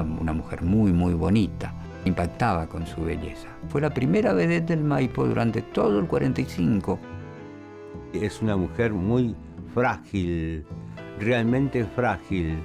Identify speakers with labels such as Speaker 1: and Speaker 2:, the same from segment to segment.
Speaker 1: una, una mujer muy, muy bonita. Impactaba con su belleza. Fue la primera vedette del Maipo durante todo el 45.
Speaker 2: Es una mujer muy frágil, realmente frágil.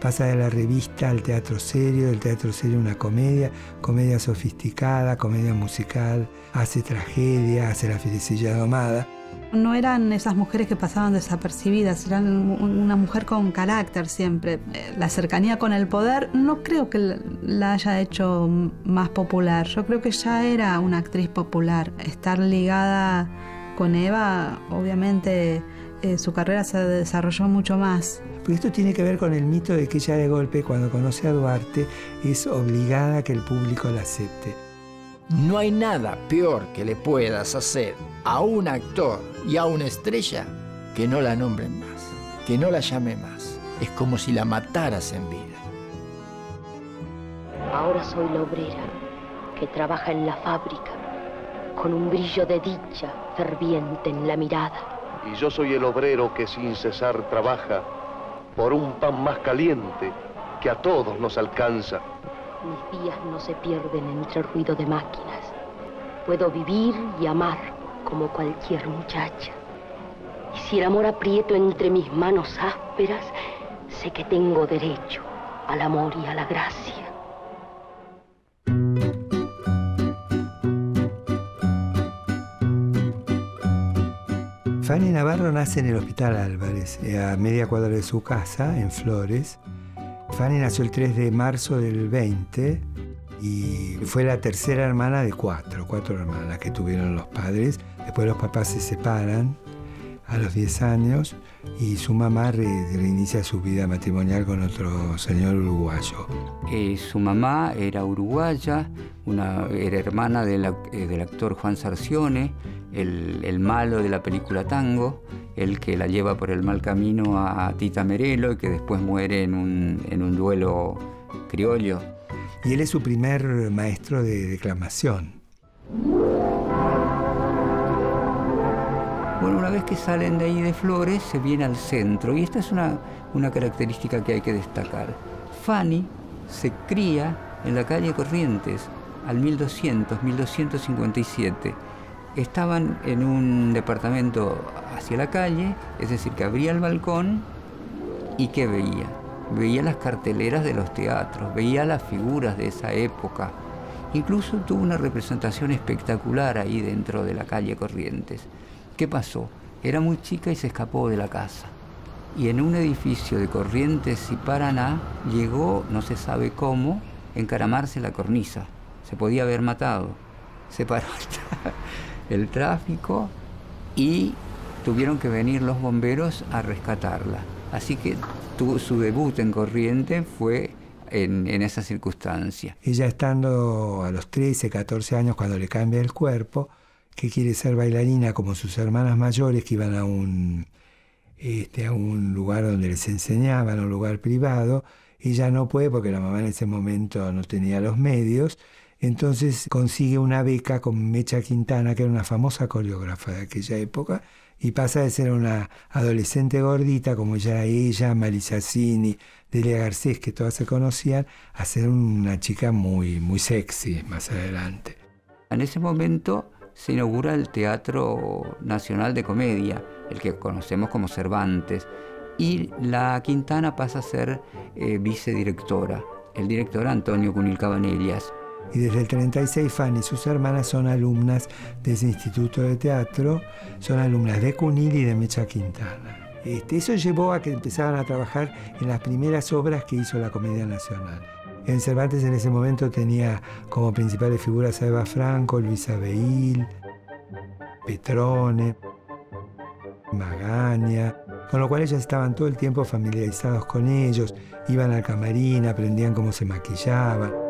Speaker 3: Pasa de la revista al teatro serio, del teatro serio una comedia, comedia sofisticada, comedia musical, hace tragedia, hace la felicilla domada.
Speaker 4: No eran esas mujeres que pasaban desapercibidas, eran una mujer con carácter siempre. La cercanía con el poder no creo que la haya hecho más popular, yo creo que ya era una actriz popular. Estar ligada con Eva, obviamente eh, su carrera se desarrolló mucho más.
Speaker 3: Porque esto tiene que ver con el mito de que ella de golpe, cuando conoce a Duarte, es obligada a que el público la acepte.
Speaker 5: No hay nada peor que le puedas hacer a un actor y a una estrella que no la nombren más, que no la llame más. Es como si la mataras en vida.
Speaker 6: Ahora soy la obrera que trabaja en la fábrica con un brillo de dicha ferviente en la mirada
Speaker 7: y yo soy el obrero que sin cesar trabaja por un pan más caliente que a todos nos alcanza.
Speaker 6: Mis días no se pierden entre el ruido de máquinas. Puedo vivir y amar como cualquier muchacha. Y si el amor aprieto entre mis manos ásperas, sé que tengo derecho al amor y a la gracia.
Speaker 3: Fanny Navarro nace en el Hospital Álvarez, a media cuadra de su casa, en Flores. Fanny nació el 3 de marzo del 20 y fue la tercera hermana de cuatro, cuatro hermanas que tuvieron los padres. Después los papás se separan a los 10 años y su mamá reinicia su vida matrimonial con otro señor uruguayo.
Speaker 1: Eh, su mamá era uruguaya, era hermana eh, del actor Juan Sarcione, el, malo de la película Tango, el que la lleva por el mal camino a Tita Merelo y que después muere en un, en un duelo criollo.
Speaker 3: Y él es su primer maestro de declamación.
Speaker 1: Bueno, una vez que salen de ahí de Flores, se viene al centro y esta es una, una característica que hay que destacar. Fanny se cría en la calle Corrientes al 1200, 1257 estaban en un departamento hacia la calle, es decir, que abría el balcón y ¿qué veía? Veía las carteleras de los teatros, veía las figuras de esa época. Incluso tuvo una representación espectacular ahí dentro de la calle Corrientes. ¿Qué pasó? Era muy chica y se escapó de la casa. Y en un edificio de Corrientes y Paraná llegó, no se sabe cómo, encaramarse la cornisa. Se podía haber matado. Se paró el tráfico y tuvieron que venir los bomberos a rescatarla. Así que su debut en Corriente fue en, en, esa circunstancia.
Speaker 3: Ella estando a los 13, 14 años cuando le cambia el cuerpo, que quiere ser bailarina como sus hermanas mayores que iban a un, este, a un lugar donde les enseñaban, un lugar privado, ella no puede porque la mamá en ese momento no tenía los medios entonces consigue una beca con Mecha Quintana, que era una famosa coreógrafa de aquella época, y pasa de ser una adolescente gordita, como ya ella, Marisa Cini, Delia Garcés, que todas se conocían, a ser una chica muy, muy sexy más adelante.
Speaker 1: En ese momento se inaugura el Teatro Nacional de Comedia, el que conocemos como Cervantes, y la Quintana pasa a ser eh, vicedirectora. El director Antonio Cunil Cabanellas
Speaker 3: y desde el 36 Fanny y sus hermanas son alumnas de ese instituto de teatro, son alumnas de Cunil y de Mecha Quintana. Este, eso llevó a que empezaran a trabajar en las primeras obras que hizo la Comedia Nacional. En Cervantes en ese momento tenía como principales figuras a Eva Franco, Luisa Beil, Petrone, Magaña, con lo cual ellas estaban todo el tiempo familiarizados con ellos, iban al camarín, aprendían cómo se maquillaban.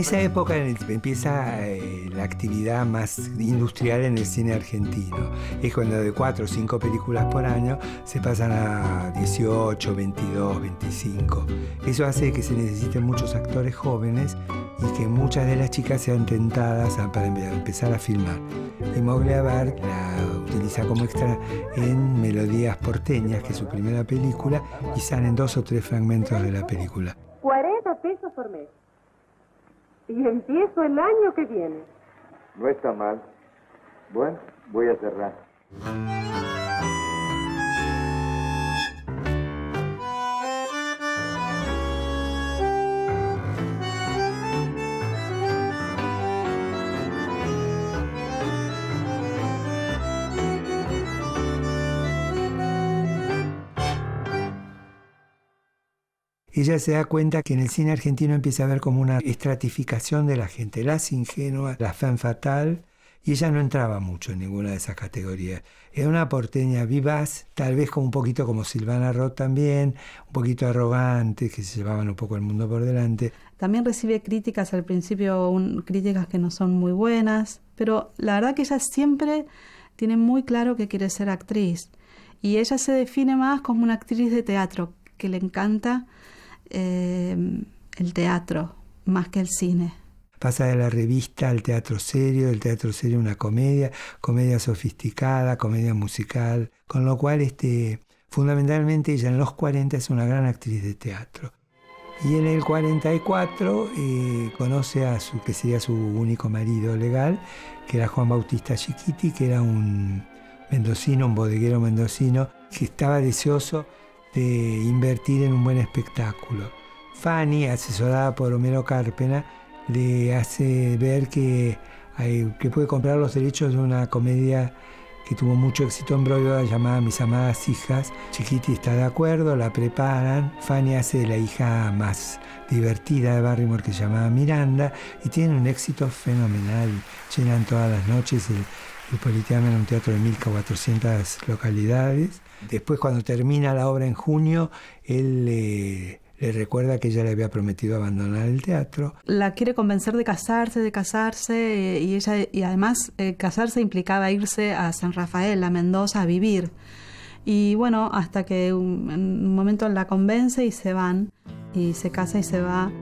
Speaker 3: Esa época empieza eh, la actividad más industrial en el cine argentino. Es cuando de cuatro o cinco películas por año se pasan a 18, 22, 25. Eso hace que se necesiten muchos actores jóvenes y que muchas de las chicas sean tentadas para empezar a filmar. Y Moglia Bart la utiliza como extra en Melodías Porteñas, que es su primera película, y salen dos o tres fragmentos de la película.
Speaker 8: 40 pesos por mes. Y empiezo el año que viene.
Speaker 9: No está mal. Bueno, voy a cerrar.
Speaker 3: Ella se da cuenta que en el cine argentino empieza a haber como una estratificación de la gente, las ingenuas, la fan fatal, y ella no entraba mucho en ninguna de esas categorías. Era una porteña vivaz, tal vez como un poquito como Silvana Roth también, un poquito arrogante, que se llevaban un poco el mundo por delante.
Speaker 4: También recibe críticas al principio, críticas que no son muy buenas, pero la verdad que ella siempre tiene muy claro que quiere ser actriz. Y ella se define más como una actriz de teatro, que le encanta Em, el teatro más que el cine.
Speaker 3: Pasa de la revista al teatro serio, el teatro serio una comedia, comedia sofisticada, comedia musical, con lo cual este, fundamentalmente ella en los 40 es una gran actriz de teatro. Y en el 44 eh, conoce a su, que sería su único marido legal, que era Juan Bautista Chiquiti, que era un mendocino, un bodeguero mendocino, que estaba deseoso de invertir en un buen espectáculo. Fanny, asesorada por Homero Carpena, le hace ver que, que puede comprar los derechos de una comedia que tuvo mucho éxito en Broadway llamada Mis amadas hijas. Chiquiti está de acuerdo, la preparan. Fanny hace la hija más divertida de Barrymore que se llamaba Miranda y tiene un éxito fenomenal. Llenan todas las noches el, el en un teatro de 1.400 localidades. Después, cuando termina la obra en junio, él le recuerda que ella le había prometido abandonar el teatro.
Speaker 4: La quiere convencer de casarse, de casarse, eh, y ella y además eh, casarse implicaba irse a San Rafael, a Mendoza, a vivir. Y bueno, hasta que en un momento la convence y se van, y se casa y se va.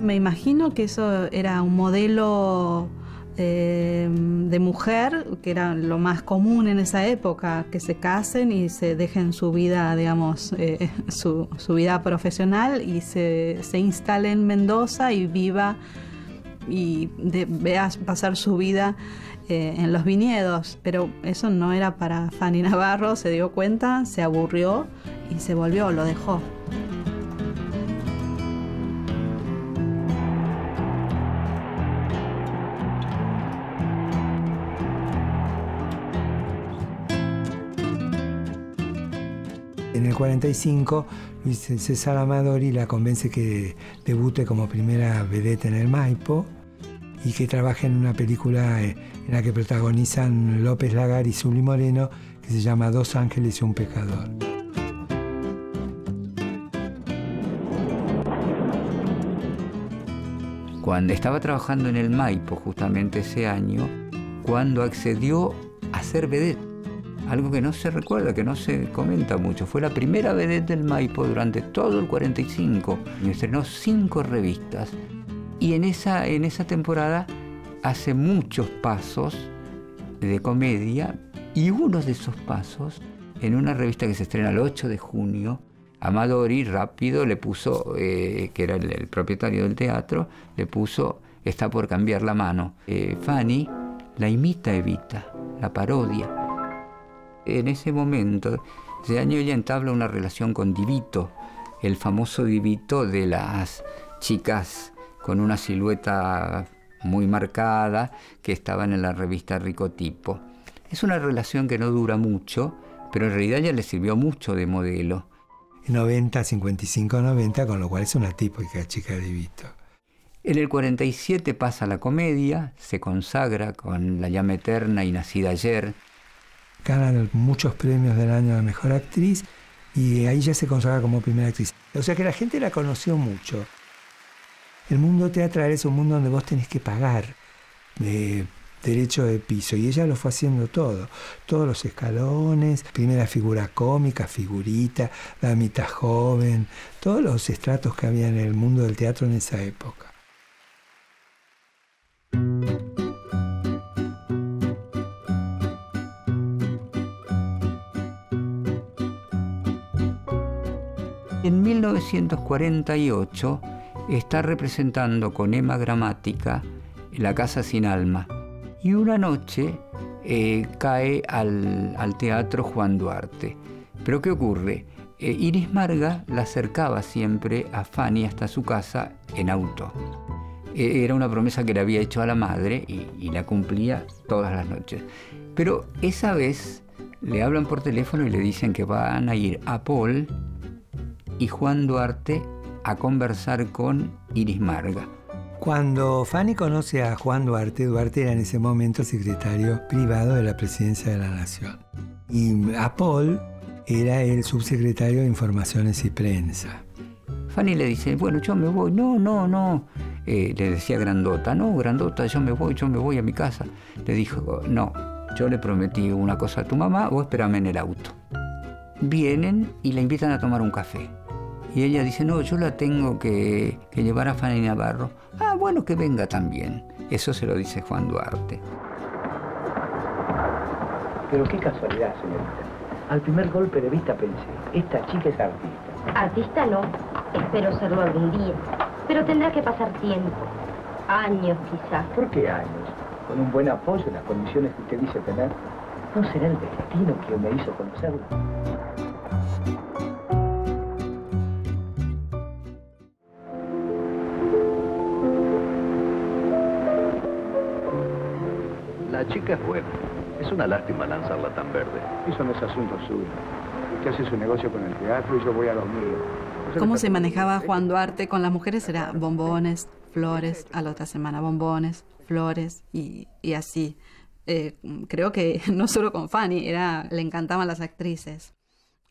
Speaker 4: Me imagino que eso era un modelo eh, de mujer, que era lo más común en esa época, que se casen y se dejen su vida, digamos, eh, su, vida profesional y se, se instale en Mendoza y viva y vea pasar su vida eh, en los viñedos. Pero eso no era para Fanny Navarro, se dio cuenta, se aburrió y se volvió, lo dejó.
Speaker 3: El 45, César Amadori la convence que debute como primera vedette en el Maipo y que trabaje en una película eh, en la que protagonizan López Lagar y Zully Moreno, que se llama Dos ángeles y un pecador.
Speaker 1: Cuando estaba trabajando en el Maipo justamente ese año, cuando accedió a ser vedette algo que no se recuerda, que no se comenta mucho. Fue la primera vedette del Maipo durante todo el 45 y estrenó cinco revistas. Y en esa, en esa temporada hace muchos pasos de comedia y uno de esos pasos, en una revista que se estrena el 8 de junio, Amadori rápido le puso, eh, que era el, propietario del teatro, le puso Está por cambiar la mano. Eh, Fanny la imita Evita, la parodia en ese momento, ese año ella entabla una relación con Divito, el famoso Divito de las chicas con una silueta muy marcada que estaban en la revista Ricotipo. Es una relación que no dura mucho, pero en realidad ya le sirvió mucho de modelo.
Speaker 3: 90, 55, 90, con lo cual es una típica chica Divito.
Speaker 1: En el 47 pasa la comedia, se consagra con La llama eterna y Nacida ayer,
Speaker 3: gana muchos premios del año de mejor actriz y ahí ya se consagra como primera actriz. O sea que la gente la conoció mucho. El mundo teatral es un mundo donde vos tenés que pagar eh, derecho de piso y ella lo fue haciendo todo, todos los escalones, primera figura cómica, figurita, la mitad joven, todos los estratos que había en el mundo del teatro en esa época.
Speaker 1: En 1948 está representando con Emma Gramática La Casa Sin Alma. Y una noche eh, cae al, al, teatro Juan Duarte. Pero ¿qué ocurre? Eh, Iris Marga la acercaba siempre a Fanny hasta su casa en auto. Eh, era una promesa que le había hecho a la madre y, y la cumplía todas las noches. Pero esa vez le hablan por teléfono y le dicen que van a ir a Paul y Juan Duarte a conversar con Iris Marga.
Speaker 3: Cuando Fanny conoce a Juan Duarte, Duarte era en ese momento secretario privado de la presidencia de la Nación. Y a Paul era el subsecretario de Informaciones y Prensa.
Speaker 1: Fanny le dice, bueno, yo me voy. No, no, no. Eh, le decía Grandota, no, Grandota, yo me voy, yo me voy a mi casa. Le dijo, no, yo le prometí una cosa a tu mamá, vos espérame en el auto. Vienen y la invitan a tomar un café. Y ella dice, no, yo la tengo que, que llevar a Fanny Navarro. Ah, bueno, que venga también. Eso se lo dice Juan Duarte.
Speaker 10: Pero qué casualidad, señorita. Al primer golpe de vista pensé, esta chica es artista.
Speaker 6: Artista no, espero serlo algún día. Pero tendrá que pasar tiempo. Años quizás.
Speaker 10: ¿Por qué años? Con un buen apoyo en las condiciones que usted dice tener. ¿No será el destino que me hizo conocerla?
Speaker 7: Chica es buena. Es una lástima lanzarla tan verde.
Speaker 9: Eso no es asunto suyo. Usted hace su negocio con el teatro y yo voy a lo mío.
Speaker 4: ¿Cómo se manejaba Juan Duarte con las mujeres? Era bombones, flores, a la otra semana bombones, flores y, y así. Eh, creo que no solo con Fanny, era, le encantaban las actrices.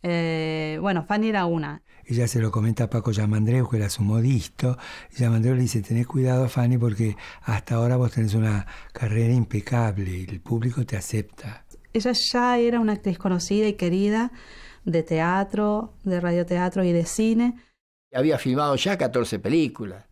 Speaker 4: Eh, bueno, Fanny era una.
Speaker 3: Ella se lo comenta a Paco Yamandreu, que era su modisto. Y Yamandreu le dice, tenés cuidado, Fanny, porque hasta ahora vos tenés una carrera impecable y el público te acepta.
Speaker 4: Ella ya era una actriz conocida y querida de teatro, de radioteatro y de cine.
Speaker 5: Había filmado ya 14 películas.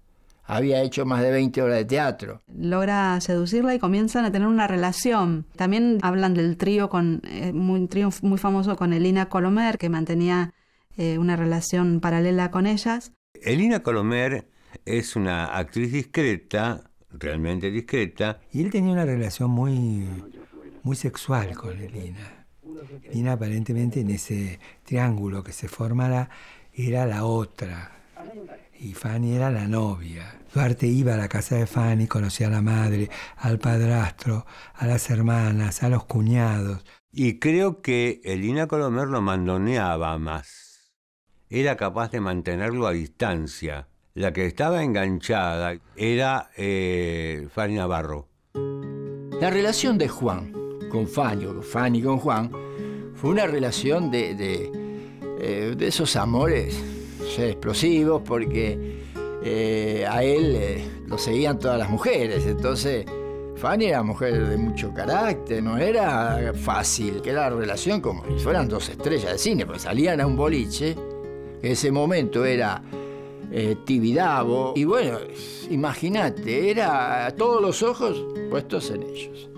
Speaker 5: Había hecho más de 20 horas de teatro.
Speaker 4: Logra seducirla y comienzan a tener una relación. También hablan del trío con eh, un trío muy famoso con Elina Colomer, que mantenía eh, una relación paralela con ellas.
Speaker 2: Elina Colomer es una actriz discreta, realmente discreta.
Speaker 3: Y él tenía una relación muy, muy sexual con Elina. Elina aparentemente en ese triángulo que se formará era la otra y Fanny era la novia. Duarte iba a la casa de Fanny, conocía a la madre, al padrastro, a las hermanas, a los cuñados.
Speaker 2: Y creo que Elina Colomer lo mandoneaba más. Era capaz de mantenerlo a distancia. La que estaba enganchada era eh, Fanny Navarro.
Speaker 5: La relación de Juan con Fanny, o Fanny con Juan, fue una relación de, de, eh, de esos amores explosivos porque eh, a él eh, lo seguían todas las mujeres. Entonces, Fanny era mujer de mucho carácter, no era fácil, que era la relación como si fueran dos estrellas de cine, porque salían a un boliche, que ese momento era eh, Tibidabo, y bueno, imagínate, era todos los ojos puestos en ellos.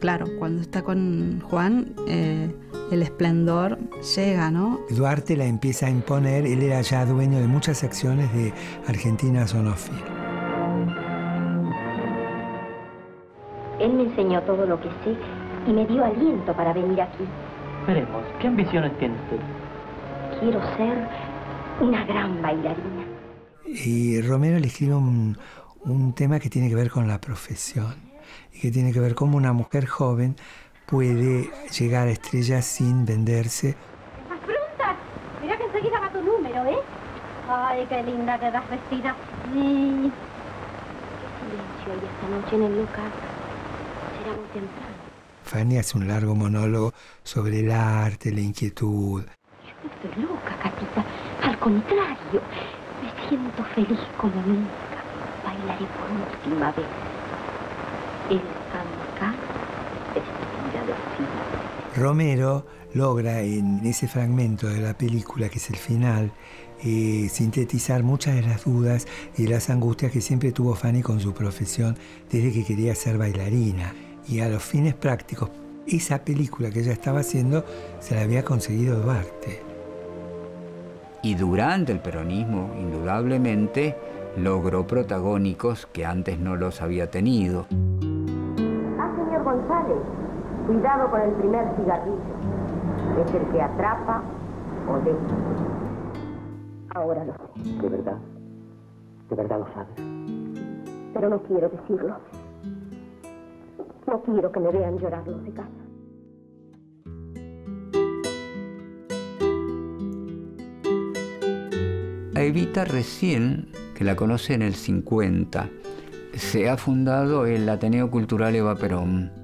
Speaker 4: Claro, cuando está con Juan, eh, el esplendor llega, ¿no?
Speaker 3: Duarte la empieza a imponer, él era ya dueño de muchas secciones de Argentina Sonofil.
Speaker 6: Él me enseñó todo lo que sé y me dio aliento para venir aquí.
Speaker 10: Veremos, ¿qué ambiciones tiene usted?
Speaker 6: Quiero ser una gran bailarina.
Speaker 3: Y Romero le escribe un, un tema que tiene que ver con la profesión y que tiene que ver cómo una mujer joven puede llegar a estrellas sin venderse.
Speaker 6: ¡Las frutas! Mira que enseguida va tu número, ¿eh? Ay, qué linda quedas vestida. Sí. Qué silencio hay esta noche en el local. Será muy temprano.
Speaker 3: Fanny hace un largo monólogo sobre el arte, la inquietud.
Speaker 6: Yo no estoy loca, Catita. Al contrario, me siento feliz como nunca. y por última vez,
Speaker 3: Romero logra en ese fragmento de la película, que es el final, eh, sintetizar muchas de las dudas y las angustias que siempre tuvo Fanny con su profesión desde que quería ser bailarina. Y a los fines prácticos, esa película que ella estaba haciendo se la había conseguido Duarte.
Speaker 1: Y durante el peronismo, indudablemente, logró protagónicos que antes no los había tenido.
Speaker 6: Cuidado con el primer cigarrillo. Es el que atrapa o deja. Ahora lo sé.
Speaker 10: ¿De verdad? ¿De verdad lo sabes?
Speaker 6: Pero no quiero decirlo. No quiero que me vean llorar los de casa.
Speaker 1: A Evita recién, que la conoce en el 50, se ha fundado el Ateneo Cultural Eva Perón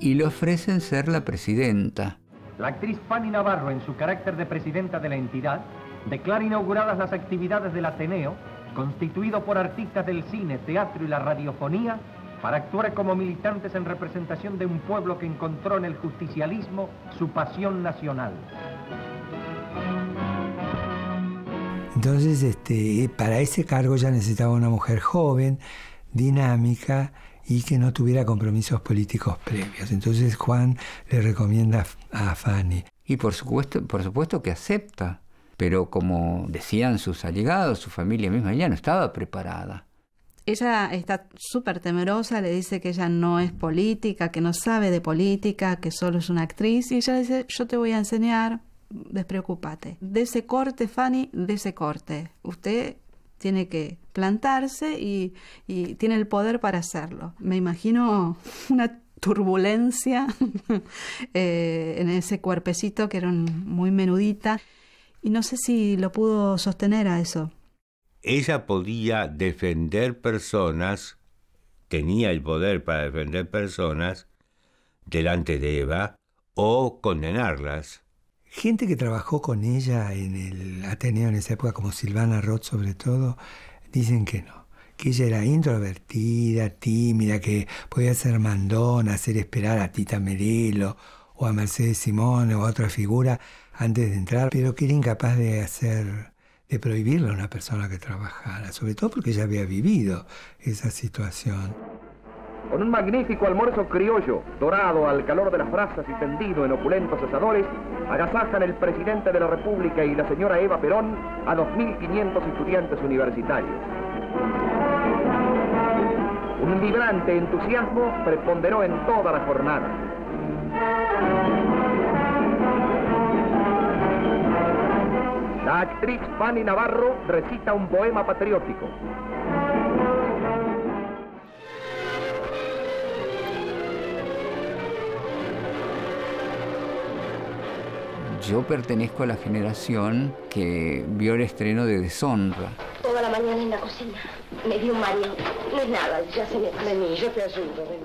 Speaker 1: y le ofrecen ser la presidenta.
Speaker 11: La actriz Fanny Navarro, en su carácter de presidenta de la entidad, declara inauguradas las actividades del Ateneo, constituido por artistas del cine, teatro y la radiofonía, para actuar como militantes en representación de un pueblo que encontró en el justicialismo su pasión nacional.
Speaker 3: Entonces, este, para ese cargo ya necesitaba una mujer joven, dinámica y que no tuviera compromisos políticos previos. Entonces Juan le recomienda a Fanny.
Speaker 1: Y por supuesto, por supuesto que acepta, pero como decían sus allegados, su familia misma, ella no estaba preparada.
Speaker 4: Ella está súper temerosa, le dice que ella no es política, que no sabe de política, que solo es una actriz, y ella dice, yo te voy a enseñar, despreocúpate. De ese corte, Fanny, de ese corte. Usted tiene que plantarse y, tiene el poder para hacerlo. Me imagino una turbulencia eh, en ese cuerpecito que era muy menudita y no sé si lo pudo sostener a eso.
Speaker 2: Ella podía defender personas, tenía el poder para defender personas delante de Eva o condenarlas.
Speaker 3: Gente que trabajó con ella en el Ateneo en esa época, como Silvana Roth sobre todo, dicen que no, que ella era introvertida, tímida, que podía ser mandona, hacer esperar a Tita Merelo o a Mercedes Simón o a otra figura antes de entrar, pero que era incapaz de hacer, de prohibirle a una persona que trabajara, sobre todo porque ella había vivido esa situación.
Speaker 11: Con un magnífico almuerzo criollo, dorado al calor de las brasas y tendido en opulentos asadores, agasajan el presidente de la República y la señora Eva Perón a 2.500 estudiantes universitarios. Un vibrante entusiasmo preponderó en toda la jornada. La actriz Fanny Navarro recita un poema patriótico.
Speaker 1: Yo pertenezco a la generación que vio el estreno de Deshonra.
Speaker 6: Toda la mañana en la cocina. Me dio un mareo. No es nada, ya se me... Vení, yo te ayudo. Vení.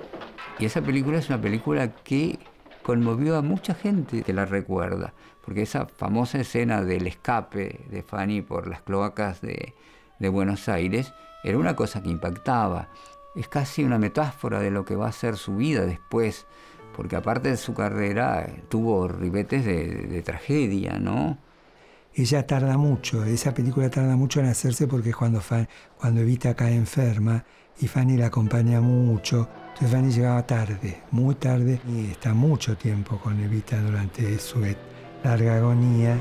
Speaker 1: Y esa película es una película que conmovió a mucha gente que la recuerda, porque esa famosa escena del escape de Fanny por las cloacas de, de Buenos Aires era una cosa que impactaba. Es casi una metáfora de lo que va a ser su vida después, porque aparte de su carrera tuvo ribetes de, tragedia, ¿no?
Speaker 3: Ella tarda mucho, esa película tarda mucho en hacerse porque cuando, cuando Evita cae enferma y Fanny la acompaña mucho. Entonces Fanny llegaba tarde, muy tarde, y está mucho tiempo con Evita durante su larga agonía.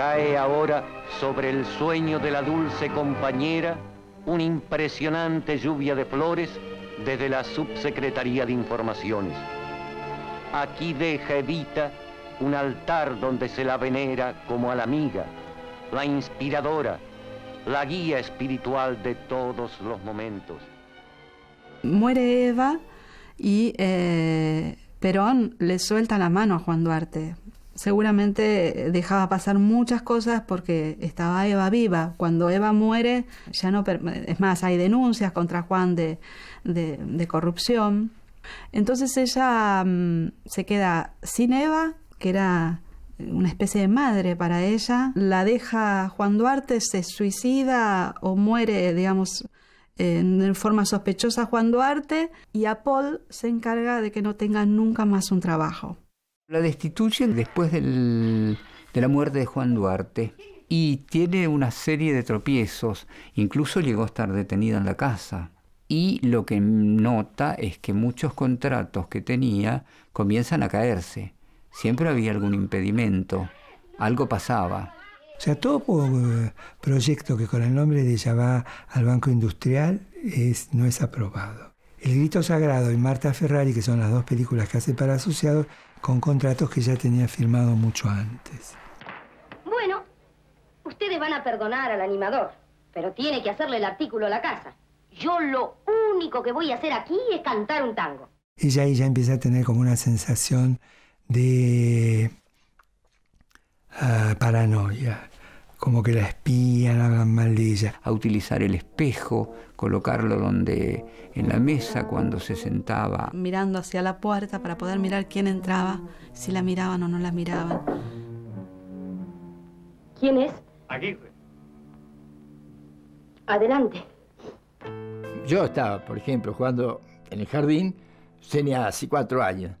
Speaker 12: Cae ahora sobre el sueño de la dulce compañera una impresionante lluvia de flores desde la Subsecretaría de Informaciones. Aquí deja Evita un altar donde se la venera como a la amiga, la inspiradora, la guía espiritual de todos los momentos.
Speaker 4: Muere Eva y eh, Perón le suelta la mano a Juan Duarte. Seguramente dejaba pasar muchas cosas porque estaba Eva viva. Cuando Eva muere, ya no. Es más, hay denuncias contra Juan de, de, corrupción. Entonces ella mm, se queda sin Eva, que era una especie de madre para ella, la deja Juan Duarte, se suicida o muere, digamos, en forma sospechosa Juan Duarte y a Paul se encarga de que no tenga nunca más un trabajo.
Speaker 1: La destituyen después de la muerte de Juan Duarte y tiene una serie de tropiezos, incluso llegó a estar detenida en la casa. Y lo que nota es que muchos contratos que tenía comienzan a caerse. Siempre había algún impedimento, algo pasaba.
Speaker 3: O sea, todo proyecto que con el nombre de va al Banco Industrial no es aprobado. El Grito Sagrado y Marta Ferrari, que son las dos películas que hace para asociados, con contratos que ya tenía firmado mucho antes.
Speaker 6: Bueno, ustedes van a perdonar al animador, pero tiene que hacerle el artículo a la casa. Yo lo único que voy a hacer aquí es cantar un tango.
Speaker 3: Ella ahí ya empieza a tener como una sensación de ah, paranoia como que la espían, hablan mal de ella.
Speaker 1: A utilizar el espejo, colocarlo donde en la mesa cuando se sentaba.
Speaker 4: Mirando hacia la puerta para poder mirar quién entraba, si la miraban o no la miraban.
Speaker 6: ¿Quién es?
Speaker 10: Aguirre.
Speaker 6: Adelante.
Speaker 5: Yo estaba, por ejemplo, jugando en el jardín, tenía así cuatro años.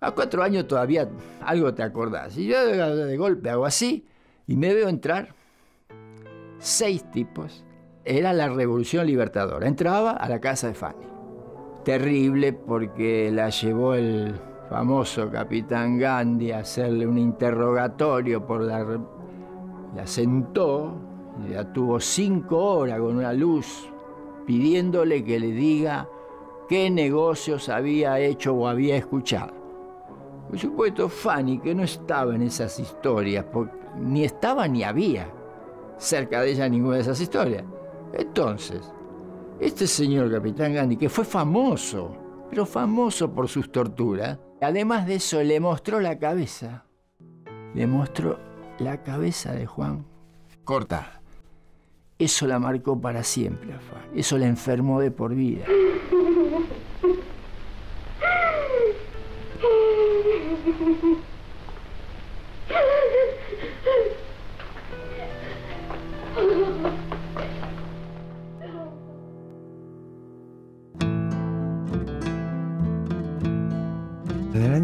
Speaker 5: A cuatro años todavía algo te acordás. Y yo de golpe hago así y me veo entrar seis tipos. Era la revolución libertadora. Entraba a la casa de Fanny. Terrible porque la llevó el famoso capitán Gandhi a hacerle un interrogatorio por la... La sentó, la tuvo cinco horas con una luz pidiéndole que le diga qué negocios había hecho o había escuchado. Por supuesto, Fanny, que no estaba en esas historias, porque ni estaba ni había cerca de ella ninguna de esas historias. Entonces, este señor Capitán Gandhi, que fue famoso, pero famoso por sus torturas, además de eso le mostró la cabeza. Le mostró la cabeza de Juan cortada. Eso la marcó para siempre Eso la enfermó de por vida.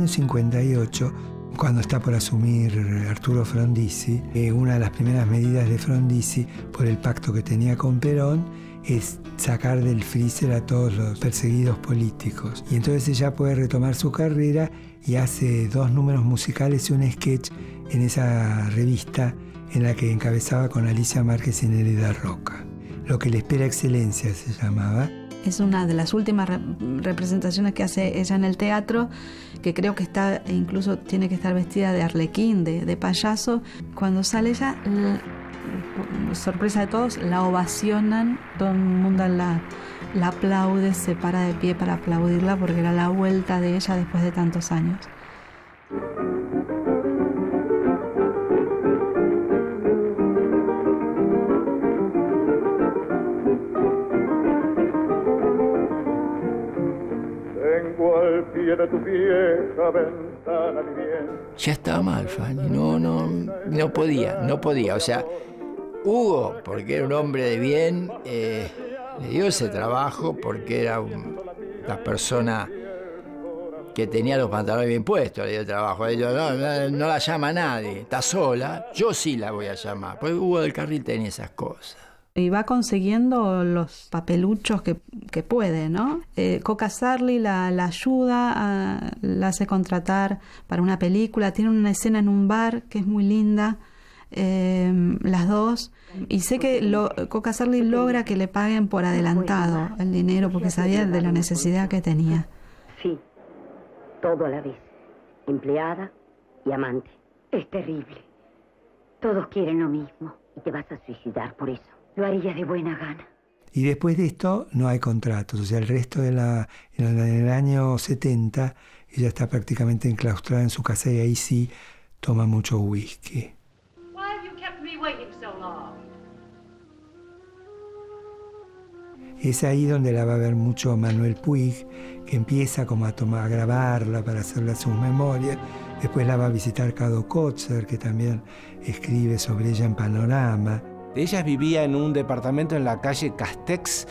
Speaker 3: 58, cuando está por asumir Arturo Frondizi, eh, una de las primeras medidas de Frondizi por el pacto que tenía con Perón es sacar del freezer a todos los perseguidos políticos. Y entonces ella puede retomar su carrera y hace dos números musicales y un sketch en esa revista en la que encabezaba con Alicia Márquez y Nerida Roca. Lo que le espera excelencia se llamaba.
Speaker 4: Es una de las últimas representaciones que hace ella en el teatro, que creo que está, e incluso tiene que estar vestida de arlequín, de, payaso. Cuando sale ella, sorpresa de todos, la ovacionan, todo el mundo la, la aplaude, se para de pie para aplaudirla porque era la vuelta de ella después de tantos años.
Speaker 5: Tu vieja ventana Ya estaba mal, Fanny. No, no, no podía, no podía. O sea, Hugo, porque era un hombre de bien, eh, le dio ese trabajo porque era una persona que tenía los pantalones bien puestos, le dio el trabajo. No, la llama nadie, está sola, yo sí la voy a llamar. Porque Hugo del Carril tenía esas cosas
Speaker 4: y va consiguiendo los papeluchos que, puede, ¿no? Eh, Coca Sarli la, ayuda, la hace contratar para una película, tiene una escena en un bar que es muy linda, eh, las dos, y sé que lo, Coca Sarli logra que le paguen por adelantado el dinero porque sabía de la necesidad que tenía.
Speaker 6: Sí, todo a la vez, empleada y amante. Es terrible. Todos quieren lo mismo y te vas a suicidar por eso. Lo haría de buena gana.
Speaker 3: Y después de esto no hay contratos, o sea, el resto de la... En el año 70 ella está prácticamente enclaustrada en su casa y ahí sí toma mucho whisky. Es ahí donde la va a ver mucho Manuel Puig, que empieza como a, tomar, a grabarla para hacerle sus memorias. Después la va a visitar Cado Kotzer, que también escribe sobre ella en Panorama.
Speaker 13: Ella vivía en un departamento en la calle Castex,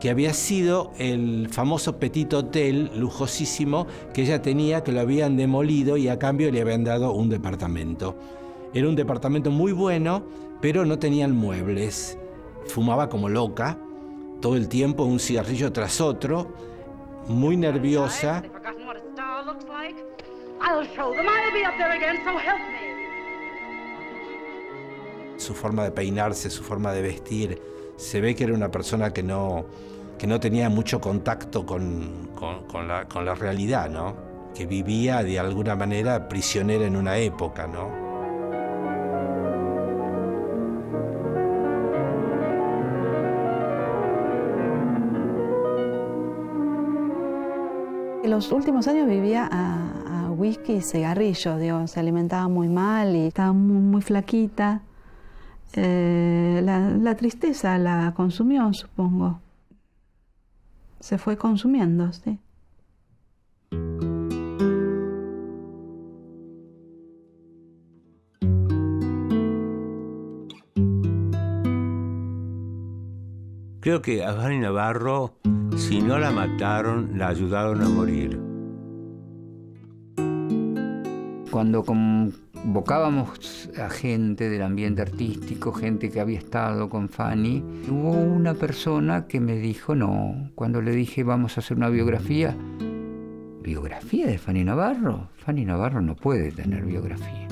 Speaker 13: que había sido el famoso Petit Hotel lujosísimo que ella tenía, que lo habían demolido y a cambio le habían dado un departamento. Era un departamento muy bueno, pero no tenían muebles. Fumaba como loca, todo el tiempo un cigarrillo tras otro, muy nerviosa. Su forma de peinarse, su forma de vestir, se ve que era una persona que no, que no tenía mucho contacto con, con, la, con la realidad, ¿no? que vivía de alguna manera prisionera en una época. ¿no?
Speaker 4: En los últimos años vivía a, whisky y cigarrillos, digo, se alimentaba muy mal y estaba muy, flaquita. Eh, la, tristeza la consumió, supongo. Se fue consumiendo, sí.
Speaker 2: Creo que a Fanny Navarro si no la mataron, la ayudaron a morir.
Speaker 1: Cuando convocábamos a gente del ambiente artístico, gente que había estado con Fanny, hubo una persona que me dijo no. Cuando le dije vamos a hacer una biografía, ¿biografía de Fanny Navarro? Fanny Navarro no puede tener biografía.